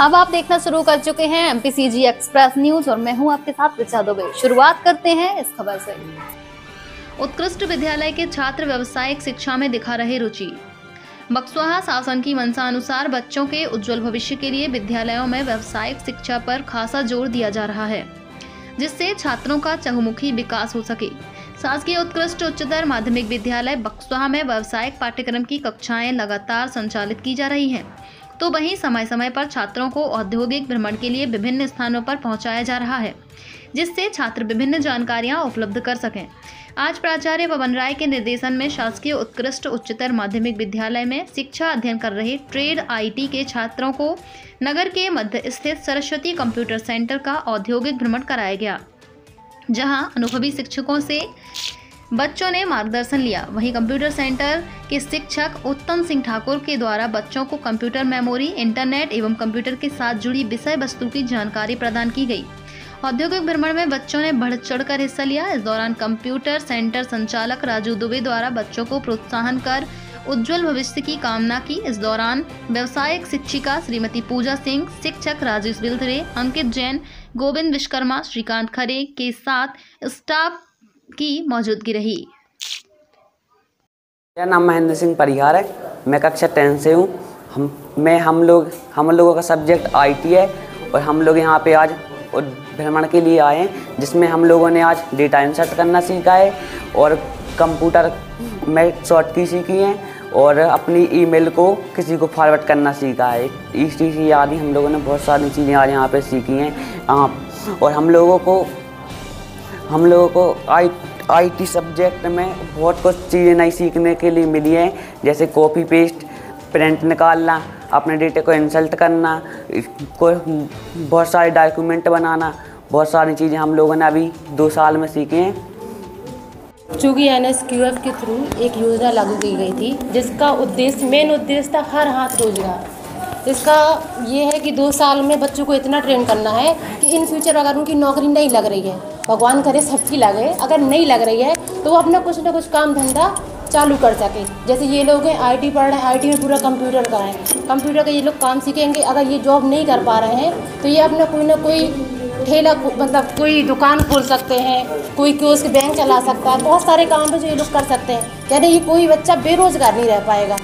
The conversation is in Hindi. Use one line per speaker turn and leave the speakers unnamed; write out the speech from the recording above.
अब आप देखना शुरू कर चुके हैं एमपीसीजी एक्सप्रेस न्यूज़ और मैं हूँ आपके साथ रिचा दुबे। शुरुआत करते हैं इस खबर से। उत्कृष्ट विद्यालय के छात्र व्यवसायिक शिक्षा में दिखा रहे रुचि। बक्सवाहा शासन की मंशा अनुसार बच्चों के उज्जवल भविष्य के लिए विद्यालयों में व्यवसायिक शिक्षा पर खासा ज़ोर दिया जा रहा है, जिससे छात्रों का चहुमुखी विकास हो सके। शासकीय उत्कृष्ट उच्चतर माध्यमिक विद्यालय बक्सवाहा में व्यवसायिक पाठ्यक्रम की कक्षाएँ लगातार संचालित की जा रही हैं। तो वहीं समय समय पर छात्रों को औद्योगिक भ्रमण के लिए विभिन्न स्थानों पर पहुँचाया जा रहा है, जिससे छात्र विभिन्न जानकारियाँ उपलब्ध कर सकें। आज प्राचार्य पवन राय के निर्देशन में शासकीय उत्कृष्ट उच्चतर माध्यमिक विद्यालय में शिक्षा अध्ययन कर रहे ट्रेड आईटी के छात्रों को नगर के मध्य स्थित सरस्वती कंप्यूटर सेंटर का औद्योगिक भ्रमण कराया गया, जहाँ अनुभवी शिक्षकों से बच्चों ने मार्गदर्शन लिया। वहीं कंप्यूटर सेंटर के शिक्षक उत्तम सिंह ठाकुर के द्वारा बच्चों को कंप्यूटर मेमोरी, इंटरनेट एवं कंप्यूटर के साथ जुड़ी विषय वस्तु की जानकारी प्रदान की गई। औद्योगिक भ्रमण में बच्चों ने बढ़ चढ़कर हिस्सा लिया। इस दौरान कंप्यूटर सेंटर संचालक राजू दुबे द्वारा बच्चों को प्रोत्साहन कर उज्जवल भविष्य की कामना की। इस दौरान व्यवसायिक शिक्षिका श्रीमती पूजा सिंह, शिक्षक राजेश बिल्थरे, अंकित जैन, गोविंद विश्वकर्मा, श्रीकांत खरे के साथ स्टाफ की मौजूदगी रही।
मेरा नाम महेंद्र सिंह परिहार है। मैं कक्षा टेन से हूँ। हम, मैं, हम लोग, हम लोगों का सब्जेक्ट आईटी है और हम लोग यहाँ पे आज भ्रमण के लिए आए हैं, जिसमें हम लोगों ने आज डेटा इंसर्ट करना सीखा है और कंप्यूटर में शॉर्ट की सीखी हैं और अपनी ईमेल को किसी को फॉरवर्ड करना सीखा है। इस चीज़ आदि हम लोगों ने बहुत सारी चीज़ें आज यहाँ पे सीखी हैं। और हम लोगों को हम लोगों को आई आईटी सब्जेक्ट में बहुत कुछ चीज़ें नई सीखने के लिए मिली हैं, जैसे कॉपी पेस्ट प्रिंट निकालना, अपने डेटे को इंसल्ट करना को बहुत सारे डॉक्यूमेंट बनाना, बहुत सारी चीज़ें हम लोगों ने अभी दो साल में सीखी हैं।
चूँकि एन एस क्यू एफ़ के थ्रू एक योजना लागू की गई थी, जिसका उद्देश्य मेन उद्देश्य था हर हाथ रोज़गार। इसका ये है कि दो साल में बच्चों को इतना ट्रेन करना है कि इन फ्यूचर अगर उनकी नौकरी नहीं लग रही है, भगवान करे सबकी लगे, अगर नहीं लग रही है तो वो अपना कुछ ना कुछ काम धंधा चालू कर सके। जैसे ये लोग हैं आईटी पढ़ रहे हैं आईटी में पूरा कंप्यूटर का है। कंप्यूटर का ये लोग काम सीखेंगे, अगर ये जॉब नहीं कर पा रहे हैं तो ये अपना कोई ना कोई ठेला मतलब कोई दुकान खोल सकते हैं, कोई उसके बैंक चला सकता है, बहुत सारे काम है जो ये लोग कर सकते हैं। यानी ये कोई बच्चा बेरोजगार नहीं रह पाएगा।